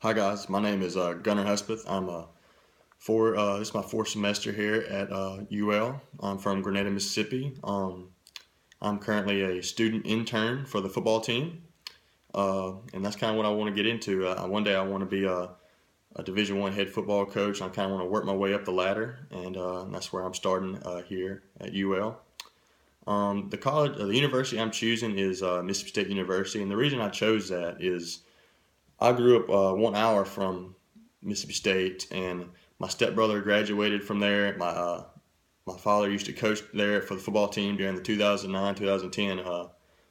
Hi guys, my name is uh, Gunner Hudspeth. I'm a four. Uh, this is my fourth semester here at uh, UL. I'm from Grenada, Mississippi. Um, I'm currently a student intern for the football team, uh, and that's kind of what I want to get into. Uh, one day I want to be a, a Division One head football coach. I kind of want to work my way up the ladder, and uh, that's where I'm starting uh, here at UL. Um, the college, the university I'm choosing is Mississippi State University, and the reason I chose that is I grew up uh, one hour from Mississippi State, and my stepbrother graduated from there. My uh, my father used to coach there for the football team during the 2009-2010 uh,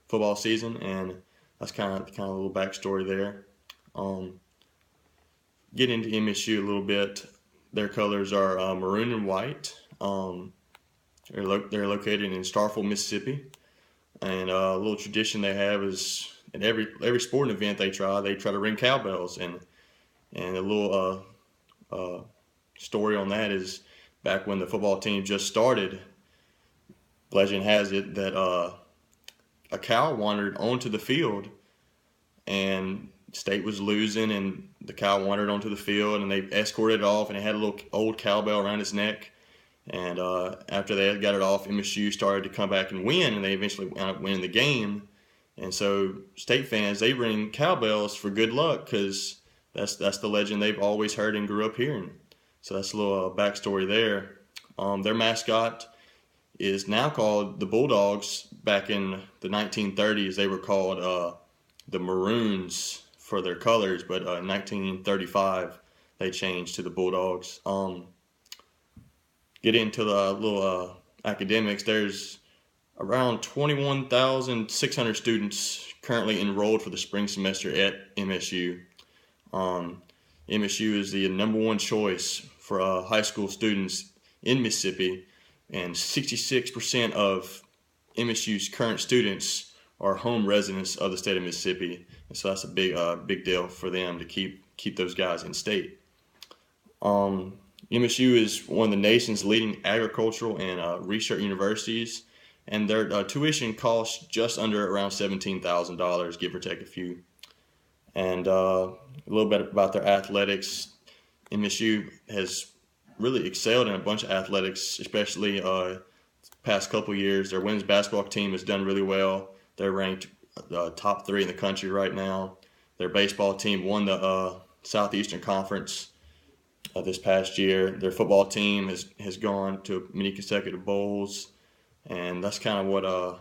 football season, and that's kind of kind of a little backstory there. Um, get into MSU a little bit. Their colors are uh, maroon and white. Um, they're, lo- they're located in Starkville, Mississippi, and uh, a little tradition they have is at every every sporting event they try, they try to ring cowbells. And and a little uh, uh, story on that is back when the football team just started. Legend has it that uh, a cow wandered onto the field, and state was losing, and the cow wandered onto the field, and they escorted it off, and it had a little old cowbell around its neck. And uh, after they got it off, MSU started to come back and win, and they eventually wound up winning the game. And so state fans they ring cowbells for good luck because that's that's the legend they've always heard and grew up hearing. So that's a little uh, backstory there. Um, their mascot is now called the Bulldogs. Back in the 1930s, they were called uh, the Maroons for their colors, but uh, in 1935 they changed to the Bulldogs. Um, get into the little uh, academics. There's around 21,600 students currently enrolled for the spring semester at MSU. Um, MSU is the number one choice for uh, high school students in Mississippi, and 66% of MSU's current students are home residents of the state of Mississippi, and so that's a big, uh, big deal for them to keep keep those guys in state. Um, MSU is one of the nation's leading agricultural and uh, research universities and their uh, tuition costs just under around seventeen thousand dollars, give or take a few. And uh, a little bit about their athletics. MSU has really excelled in a bunch of athletics, especially uh, past couple years. Their women's basketball team has done really well. They're ranked uh, top three in the country right now. Their baseball team won the uh, Southeastern Conference uh, this past year. Their football team has, has gone to many consecutive bowls and that's kind of what uh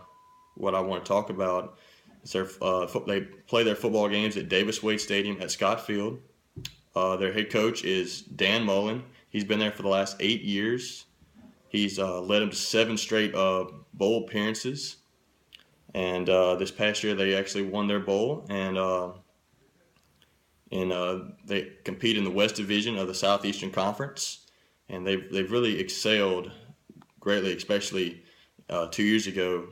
what I want to talk about. Is their uh, they play their football games at Davis Wade Stadium at Scott Field. Uh, their head coach is Dan Mullen. He's been there for the last eight years. He's uh, led them to seven straight uh, bowl appearances, and uh, this past year they actually won their bowl and uh, and they compete in the West Division of the Southeastern Conference, and they've they've really excelled greatly, especially uh, two years ago,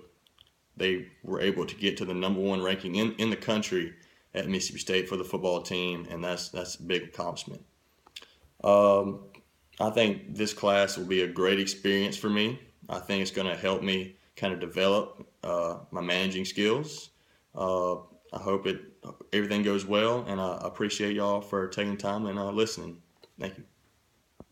they were able to get to the number one ranking in, in the country at Mississippi State for the football team, and that's that's a big accomplishment. Um, I think this class will be a great experience for me. I think it's going to help me kind of develop uh, my managing skills. Uh, I hope it everything goes well, and I appreciate y'all for taking time and uh, listening. Thank you.